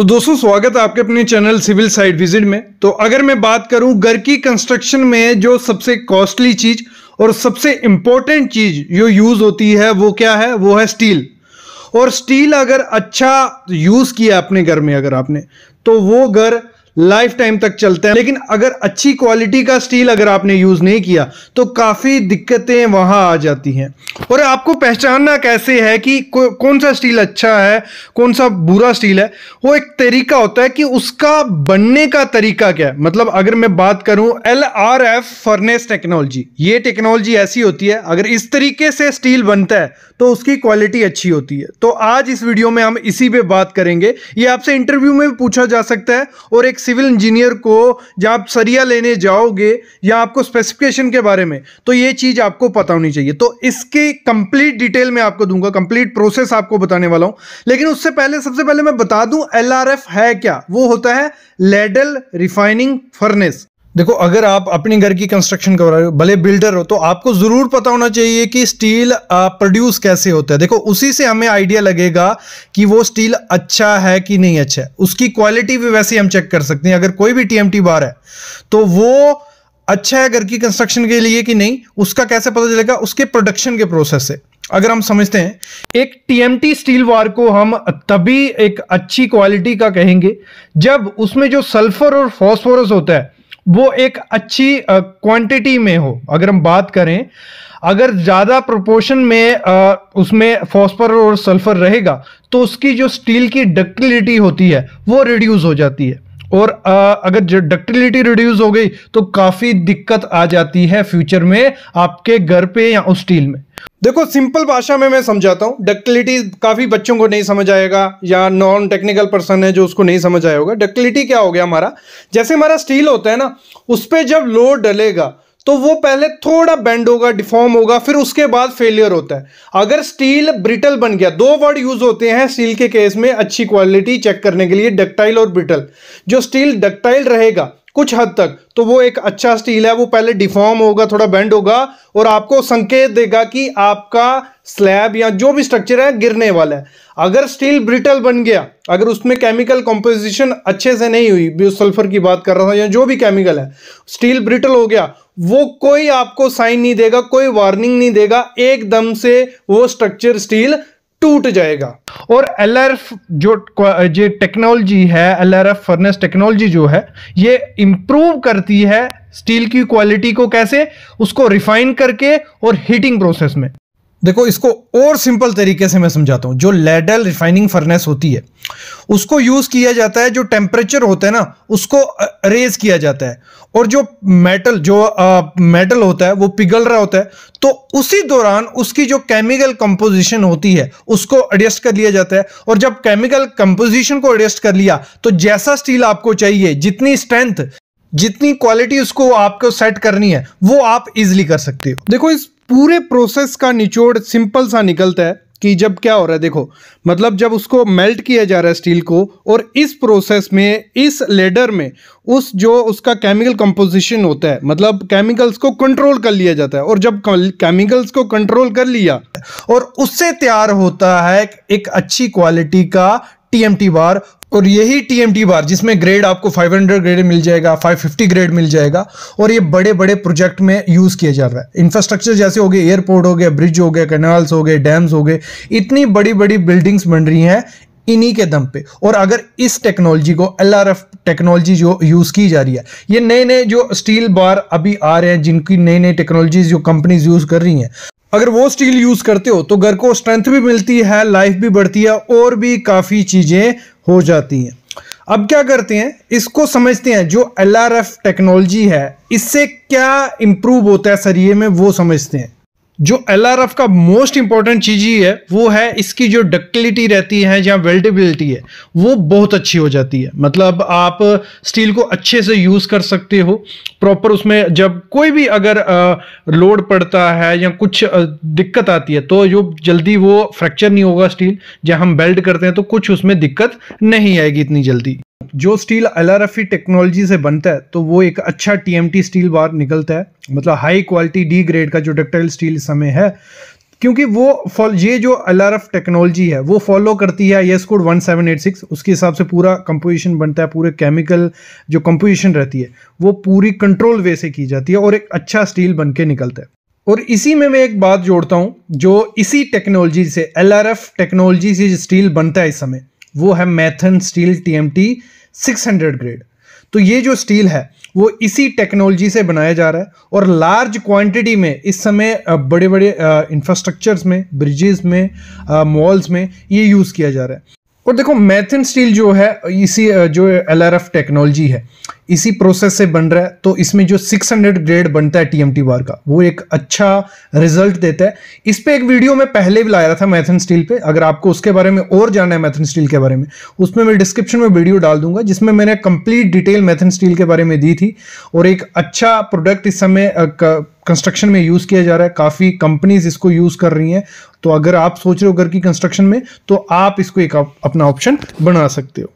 तो दोस्तों, स्वागत है आपके अपने चैनल सिविल साइड विज़िट में। तो अगर मैं बात करूँ घर की कंस्ट्रक्शन में जो सबसे कॉस्टली चीज़ और सबसे इंपॉर्टेंट चीज़ जो यूज़ होती है, वो क्या है? वो है स्टील और स्टील अगर अच्छा यूज़ किया अपने घर में, अगर आपने तो वो घर लाइफ टाइम तक चलते हैं। लेकिन अगर अच्छी क्वालिटी का स्टील अगर आपने यूज़ नहीं किया तो काफ़ी दिक्कतें वहाँ आ जाती हैं। और आपको पहचानना कैसे है कि कौन सा स्टील अच्छा है, कौन सा बुरा स्टील है? वो एक तरीका होता है कि उसका बनने का तरीका क्या है। मतलब अगर मैं बात करूँ L R F furnace technology ये टेक्नोलॉजी ऐसी होती है, अगर इस तरीके से स्टील बनता है तो उसकी क्वालिटी अच्छी होती है। तो आज इस वीडियो में हम इसी पे बात करेंगे। ये आपसे इंटरव्यू में भी पूछा जा सकता है, और एक सिविल इंजीनियर को जब आप सरिया लेने जाओगे या आपको स्पेसिफिकेशन के बारे में तो ये चीज़ आपको पता होनी चाहिए। तो इसकी कंप्लीट डिटेल में आपको दूँगा कंप्लीट प्रोसेस आपको बताने वाला हूँ। लेकिन उससे पहले, सबसे पहले मैं बता दूँ एलआरएफ है क्या? वो होता है लेडल रिफाइनिंग फर्नेस देखो, अगर आप अपने घर की कंस्ट्रक्शन कर रहे हो, भले बिल्डर हो तो आपको ज़रूर पता होना चाहिए कि स्टील प्रोड्यूस कैसे होता है। देखो, उसी से हमें आइडिया लगेगा कि वो स्टील अच्छा है कि नहीं अच्छा है। उसकी क्वालिटी भी वैसे हम चेक कर सकते हैं। अगर कोई भी टीएमटी बार है तो वो अच्छा है घर की कंस्ट्रक्शन के लिए कि नहीं, उसका कैसे पता चलेगा? उसके प्रोडक्शन के प्रोसेस से। अगर हम समझते हैं, एक टीएमटी स्टील वार को हम तभी एक अच्छी क्वालिटी का कहेंगे, जब उसमें जो सल्फ़र और फॉस्फोरस होता है वो एक अच्छी क्वांटिटी में हो। अगर हम बात करें अगर ज़्यादा प्रोपोर्शन में आ, उसमें फॉस्फर और सल्फ़र रहेगा तो उसकी जो स्टील की डक्टिलिटी होती है वो रिड्यूस हो जाती है। और आ, अगर डक्टिलिटी रिड्यूस हो गई तो काफ़ी दिक्कत आ जाती है फ्यूचर में आपके घर पे या उस स्टील में। देखो सिंपल भाषा में मैं समझाता हूँ। डक्टिलिटी काफ़ी बच्चों को नहीं समझ आएगा, या नॉन टेक्निकल पर्सन है जो उसको नहीं समझ आया होगा। डक्टिलिटी क्या हो गया हमारा? जैसे हमारा स्टील होता है ना, उस पर जब लोड डलेगा तो वो पहले थोड़ा बेंड होगा डिफॉर्म होगा, फिर उसके बाद फेलियर होता है। अगर स्टील ब्रिटल बन गया, दो वर्ड यूज़ होते हैं स्टील के केस में, अच्छी क्वालिटी चेक करने के लिए डक्टाइल और ब्रिटल जो स्टील डक्टाइल रहेगा कुछ हद तक। तो वो एक अच्छा स्टील है, वो पहले डिफॉर्म होगा, थोड़ा बेंड होगा, और आपको संकेत देगा कि आपका स्लैब या जो भी स्ट्रक्चर है, गिरने वाला है। अगर स्टील ब्रिटल बन गया, अगर उसमें केमिकल कंपोजिशन अच्छे से नहीं हुई सल्फ़र की बात कर रहा था या जो भी केमिकल है स्टील ब्रिटल हो गया, वो कोई आपको साइन नहीं देगा, कोई वार्निंग नहीं देगा, एकदम से वो स्ट्रक्चर स्टील टूट जाएगा। और एल जो ये टेक्नोलॉजी है L R F furnace technology जो है, ये इम्प्रूव करती है स्टील की क्वालिटी को कैसे? उसको रिफाइन करके और हीटिंग प्रोसेस में। देखो इसको और सिंपल तरीके से मैं समझाता हूँ। जो लेडल रिफाइनिंग फर्नेस होती है उसको यूज़ किया जाता है जो टेम्परेचर होता है ना उसको रेज किया जाता है। और जो मेटल जो आ, मेटल होता है वो पिघल रहा होता है तो उसी दौरान उसकी जो केमिकल कंपोजिशन होती है उसको एडजस्ट कर लिया जाता है। और जब केमिकल कंपोजिशन को एडजस्ट कर लिया तो जैसा स्टील आपको चाहिए जितनी स्ट्रेंथ जितनी क्वालिटी उसको आपको सेट करनी है वो आप इजिली कर सकते हो। देखो इस पूरे प्रोसेस का निचोड़ सिंपल सा निकलता है कि जब क्या हो रहा है, देखो मतलब जब उसको मेल्ट किया जा रहा है स्टील को और इस प्रोसेस में, इस लेडर में उस जो उसका केमिकल कंपोजिशन होता है मतलब केमिकल्स को कंट्रोल कर लिया जाता है और जब केमिकल्स को कंट्रोल कर लिया और उससे तैयार होता है एक अच्छी क्वालिटी का टीएमटी बार और यही टीएमटी बार जिसमें ग्रेड आपको 500 ग्रेड मिल जाएगा 550 ग्रेड मिल जाएगा और ये बड़े बड़े प्रोजेक्ट में यूज़ किया जा रहा है। इंफ्रास्ट्रक्चर जैसे हो गए एयरपोर्ट हो गया ब्रिज हो गया कैनाल्स हो गए डैम्स हो गए, इतनी बड़ी बड़ी बिल्डिंग्स बन रही हैं इन्हीं के दम पे। और अगर इस टेक्नोलॉजी को एलआरएफ टेक्नोलॉजी जो यूज़ की जा रही है, ये नए नए जो स्टील बार अभी आ रहे हैं, जिनकी नई नई टेक्नोलॉजीज़ जो कंपनीज़ यूज़ कर रही हैं अगर वो स्टील यूज़ करते हो तो घर को स्ट्रेंथ भी मिलती है लाइफ भी बढ़ती है, और भी काफ़ी चीज़ें हो जाती हैं। अब क्या करते हैं, इसको समझते हैं, जो एलआरएफ टेक्नोलॉजी है, इससे क्या इंप्रूव होता है सरिये में, वो समझते हैं। जो एलआरएफ का मोस्ट इंपॉर्टेंट चीज़ ही है, वो है इसकी जो डक्टिलिटी रहती है या वेल्टेबिलिटी है, वो बहुत अच्छी हो जाती है। मतलब आप स्टील को अच्छे से यूज़ कर सकते हो। प्रॉपर उसमें जब कोई भी अगर लोड पड़ता है या कुछ दिक्कत आती है तो जो जल्दी वो फ्रैक्चर नहीं होगा स्टील जब हम बेल्ट करते हैं तो कुछ उसमें दिक्कत नहीं आएगी इतनी जल्दी। जो स्टील एल टेक्नोलॉजी से बनता है तो वो एक अच्छा टीएमटी स्टील बार निकलता है। मतलब हाई क्वालिटी डी ग्रेड का जो डक्टाइल स्टील इस समय है, क्योंकि वो ये जो एलआरएफ टेक्नोलॉजी है, वो फॉलो करती है येस कोड 1786 उसके हिसाब से पूरा कंपोजिशन बनता है, पूरे केमिकल जो कंपोजिशन रहती है, वो पूरी कंट्रोल वे से की जाती है और एक अच्छा स्टील बन के निकलता है। और इसी में मैं एक बात जोड़ता हूँ, जो इसी टेक्नोलॉजी से, एलआरएफ टेक्नोलॉजी से स्टील बनता है इस समय। वो है Maithon steel T M T six hundred grade. तो ये जो स्टील है, वो इसी टेक्नोलॉजी से बनाया जा रहा है और लार्ज क्वांटिटी में इस समय बड़े बड़े इंफ्रास्ट्रक्चर्स में ब्रिजेस में मॉल्स में ये यूज़ किया जा रहा है। और देखो, मैथन स्टील जो है, इसी जो एलआरएफ टेक्नोलॉजी है इसी प्रोसेस से बन रहा है तो इसमें जो 600 ग्रेड बनता है टीएमटी बार का, वो एक अच्छा रिज़ल्ट देता है। इस पर एक वीडियो में पहले भी लाया था मैथन स्टील पे, अगर आपको उसके बारे में और जानना है मैथन स्टील के बारे में, उसमें मैं डिस्क्रिप्शन में वीडियो डाल दूँगा, जिसमें मैंने कंप्लीट डिटेल मैथन स्टील के बारे में दी थी, और एक अच्छा प्रोडक्ट इस समय कंस्ट्रक्शन में यूज़ किया जा रहा है। काफ़ी कंपनीज़ इसको यूज़ कर रही हैं तो अगर आप सोच रहे हो घर की कंस्ट्रक्शन में तो आप इसको एक अपना ऑप्शन बना सकते हो।